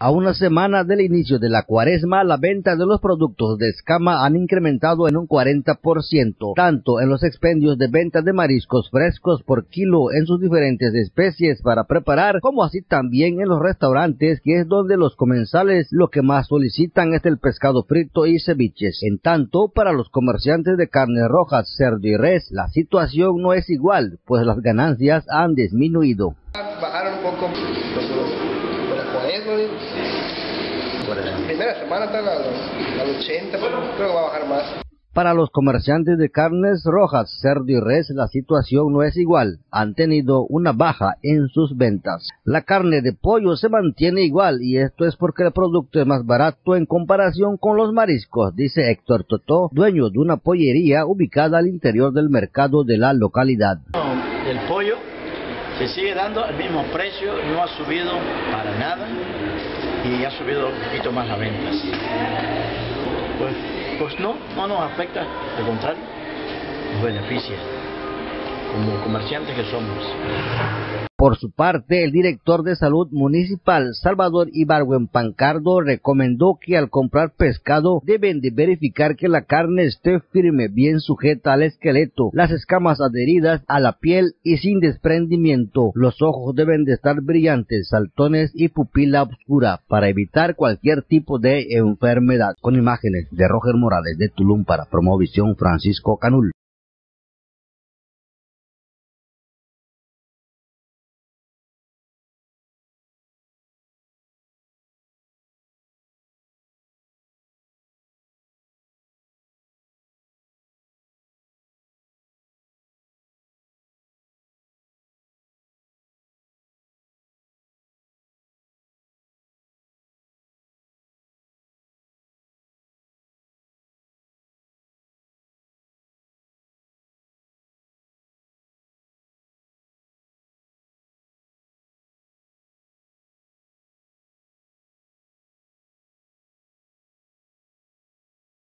A una semana del inicio de la cuaresma, la venta de los productos de escama han incrementado en un 40%, tanto en los expendios de venta de mariscos frescos por kilo en sus diferentes especies para preparar, como así también en los restaurantes, que es donde los comensales lo que más solicitan es el pescado frito y ceviches. En tanto, para los comerciantes de carnes rojas, cerdo y res, la situación no es igual, pues las ganancias han disminuido. Bajaron poco la primera semana está al 80, pero creo que va a bajar más. Para los comerciantes de carnes rojas, cerdo y res, la situación no es igual. Han tenido una baja en sus ventas. La carne de pollo se mantiene igual y esto es porque el producto es más barato en comparación con los mariscos, dice Héctor Totó, dueño de una pollería ubicada al interior del mercado de la localidad. El pollo se sigue dando el mismo precio, no ha subido para nada y ha subido un poquito más la venta. Pues, pues no, no nos afecta, al contrario, nos beneficia como comerciantes que somos. Por su parte, el director de salud municipal, Salvador Ibargüen Pancardo, recomendó que al comprar pescado deben de verificar que la carne esté firme, bien sujeta al esqueleto, las escamas adheridas a la piel y sin desprendimiento. Los ojos deben de estar brillantes, saltones y pupila oscura para evitar cualquier tipo de enfermedad. Con imágenes de Roger Morales de Tulum para Promovisión Francisco Canul.